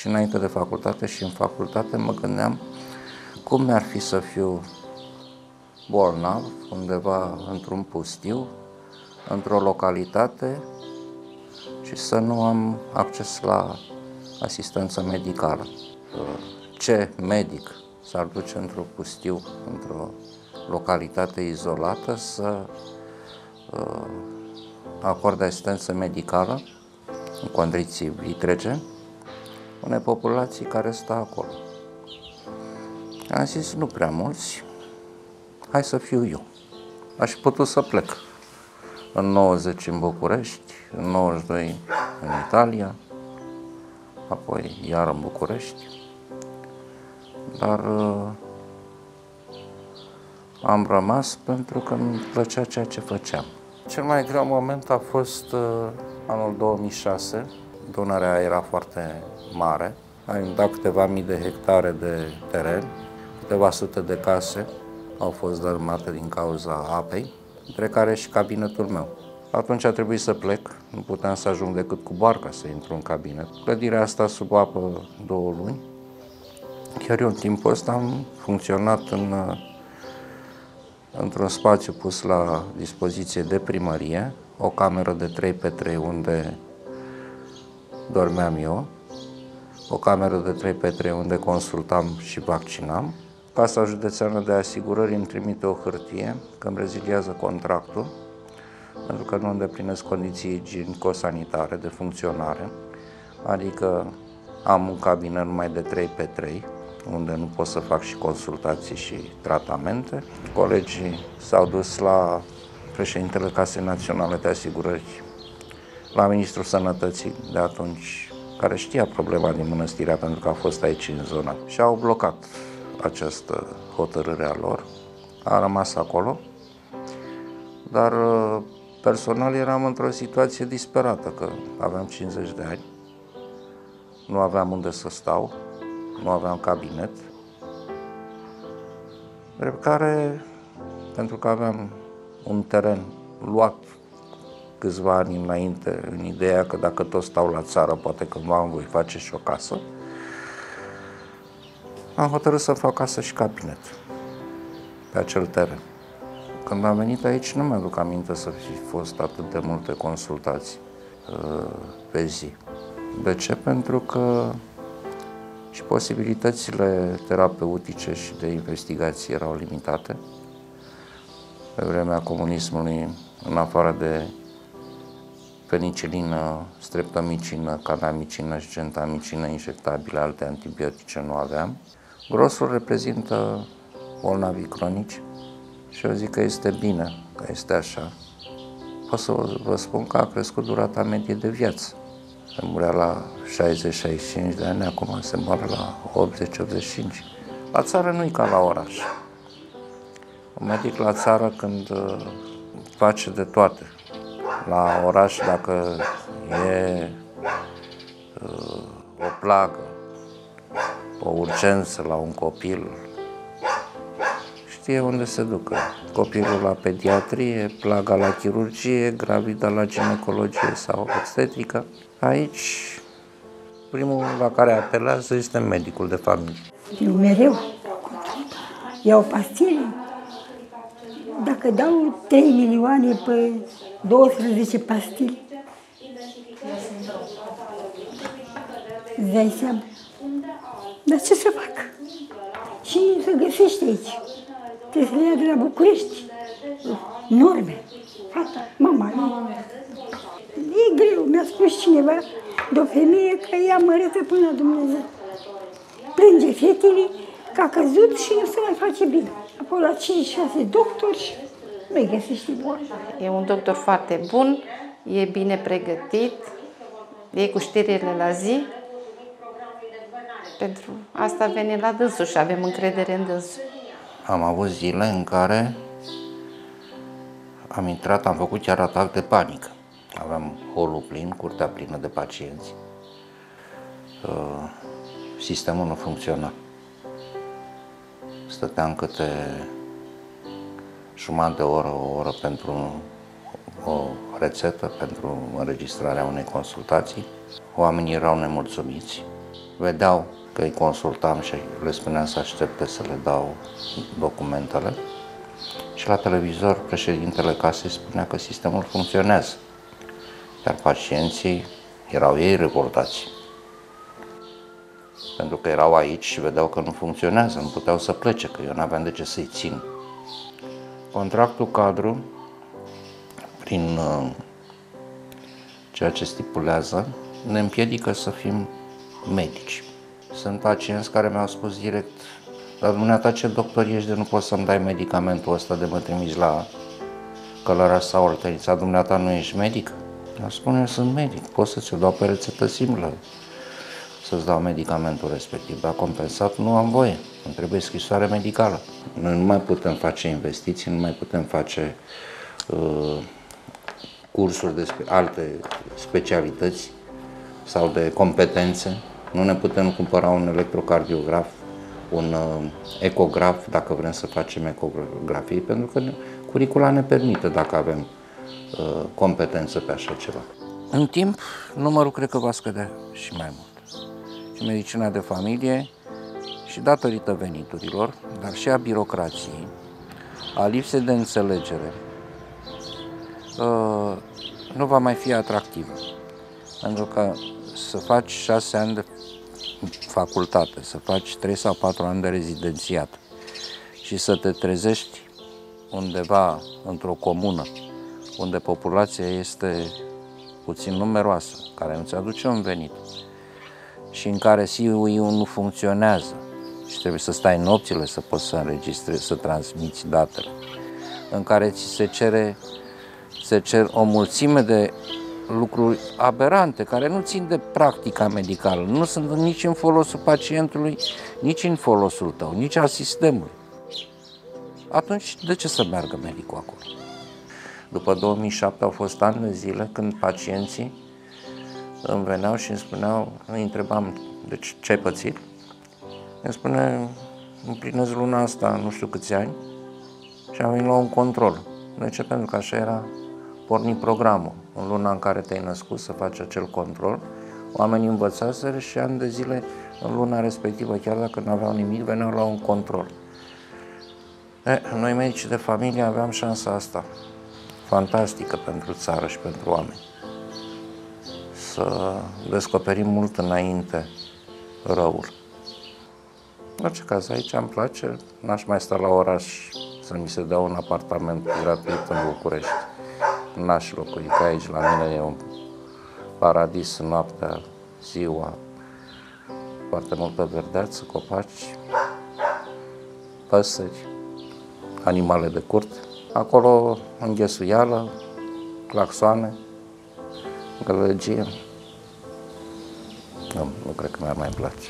Și înainte de facultate și în facultate mă gândeam cum mi-ar fi să fiu bolnav undeva într-un pustiu, într-o localitate și să nu am acces la asistență medicală. Ce medic s-ar duce într-o pustiu, într-o localitate izolată să uh, acorde asistență medicală în condiții vitrege unei populații care stă acolo. Am zis, nu prea mulți, hai să fiu eu. Aș putut să plec. În 90 în București, în 92 în Italia, apoi iar în București. Dar uh, am rămas pentru că îmi plăcea ceea ce făceam. Cel mai greu moment a fost uh, anul 2006. Donarea era foarte mare. Am dat câteva mii de hectare de teren, câteva sute de case au fost dărâmate din cauza apei, între care și cabinetul meu. Atunci a trebuit să plec, nu puteam să ajung decât cu barca să intru în cabinet. Clădirea asta sub apă două luni, chiar eu în timpul ăsta am funcționat în, într-un spațiu pus la dispoziție de primărie, o cameră de 3 pe 3 unde dormeam eu, o cameră de 3 pe 3 unde consultam și vaccinam. Casa Județeană de Asigurări îmi trimite o hârtie că îmi reziliază contractul pentru că nu îndeplinesc condiții igienico-sanitare de funcționare, adică am un cabinet numai de 3 pe 3, unde nu pot să fac și consultații și tratamente. Colegii s-au dus la președintele Casei Naționale de Asigurări, la Ministrul Sănătății de atunci, care știa problema din Mănăstirea pentru că a fost aici în zona și au blocat această hotărâre a lor. A rămas acolo, dar personal eram într-o situație disperată, că aveam 50 de ani, nu aveam unde să stau, nu aveam cabinet, drept care, pentru că aveam un teren luat câțiva ani înainte, în ideea că dacă tot stau la țară, poate cândva îmi voi face și o casă, am hotărât să fac casă și cabinet pe acel teren. Când am venit aici, nu mi-aduc aminte să fi fost atât de multe consultații uh, pe zi. De ce? Pentru că și posibilitățile terapeutice și de investigație erau limitate. Pe vremea comunismului, în afară de penicilină, streptomicină, canamicină și gentamicină injectabile, alte antibiotice nu aveam. Grosul reprezintă bolnavii cronici, și eu zic că este bine că este așa. Pot să vă spun că a crescut durata medie de viață. Se murea la 60-65 de ani, acum se moare la 80-85. La țară nu-i ca la oraș. Un medic la țară când uh, face de toate. La oraș, dacă e uh, o plagă, o urgență la un copil, știe unde se ducă. Copilul la pediatrie, plaga la chirurgie, gravida la ginecologie sau obstetrică. Aici, primul la care apelează este medicul de familie. Eu mereu iau pastile. Dacă dau 3 milioane pe 12 pastile, îți dai seama. Dar ce să fac? Cine se găsește aici? Trebuie să le ia de la București. Norme. Fata, mama. E greu, mi-a spus cineva de o femeie că ea măretă până la Dumnezeu. Plânge fetele că a căzut și nu se mai face bine. Apoi la 5-6 doctori nu-i găsește boală. E un doctor foarte bun, e bine pregătit, e cu știrile la zi. Pentru asta venim la dânsul și avem încredere în dânsul. Am avut zile în care am intrat, am făcut chiar atac de panică. Aveam holul plin, curtea plină de pacienți. Uh, sistemul nu funcționa. Stăteam câte jumătate de oră, o oră pentru o rețetă, pentru înregistrarea unei consultații. Oamenii erau nemulțumiți, vedeau că îi consultam și le spuneam să aștepte să le dau documentele. Și la televizor președintele casei spunea că sistemul funcționează. Iar pacienții erau ei revoltați. Pentru că erau aici și vedeau că nu funcționează, nu puteau să plece, că eu nu aveam de ce să-i țin. Contractul cadru, prin uh, ceea ce stipulează, ne împiedică să fim medici. Sunt pacienți care mi-au spus direct, dar dumneata ce doctor ești de nu poți să-mi dai medicamentul ăsta de mă trimiți la Călăraș sau Oltenița, dumneata nu ești medic? Eu spune, sunt medic, pot să ți-o dau pe rețetă simplă să-ți dau medicamentul respectiv, dar compensat nu am voie, îmi trebuie scrisoare medicală. Noi nu mai putem face investiții, nu mai putem face uh, cursuri de spe- alte specialități sau de competențe. Nu ne putem cumpăra un electrocardiograf, un uh, ecograf dacă vrem să facem ecografie, pentru că curicula ne permite dacă avem uh, competență pe așa ceva. În timp, numărul cred că va scădea și mai mult. Și medicina de familie și datorită veniturilor, dar și a birocrației, a lipsei de înțelegere, uh, nu va mai fi atractivă. Pentru că să faci șase ani de facultate, să faci trei sau patru ani de rezidențiat și să te trezești undeva într-o comună unde populația este puțin numeroasă, care nu-ți aduce un venit și în care CUI-ul nu funcționează și trebuie să stai nopțile să poți să înregistrezi, să transmiți datele, în care ți se cere se cer o mulțime de lucruri aberante, care nu țin de practica medicală, nu sunt nici în folosul pacientului, nici în folosul tău, nici al sistemului. Atunci, de ce să meargă medicul acolo? După 2007 au fost ani de zile când pacienții îmi veneau și îmi spuneau, îi întrebam, deci ce ai pățit? Îmi spune, împlinez luna asta nu știu câți ani și am venit la un control. De ce? Pentru că așa era porni programul. În luna în care te-ai născut să faci acel control, oamenii învățaseră și ani de zile în luna respectivă, chiar dacă nu aveau nimic, veneau la un control. E, noi medici de familie aveam șansa asta, fantastică pentru țară și pentru oameni. Să descoperim mult înainte răul. În orice caz, aici îmi place, n-aș mai sta la oraș să mi se dea un apartament gratuit în București n-aș locui, că aici la mine e un paradis noaptea, ziua, foarte multă verdeață, copaci, păsări, animale de curte. Acolo înghesuială, claxoane, gălăgie. Nu, nu cred că mi-ar mai place.